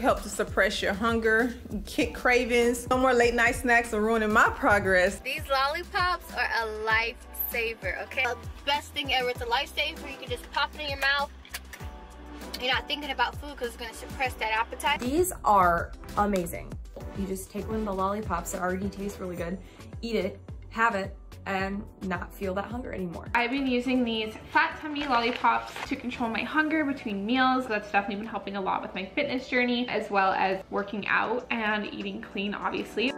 help to suppress your hunger, kick cravings. No more late night snacks are ruining my progress. These lollipops are a lifesaver, okay? The best thing ever. It's a lifesaver. You can just pop it in your mouth. You're not thinking about food because it's going to suppress that appetite. These are amazing. You just take one of the lollipops that already taste really good, eat it, have it, and not feel that hunger anymore. I've been using these Flat Tummy lollipops to control my hunger between meals. That's definitely been helping a lot with my fitness journey as well as working out and eating clean obviously.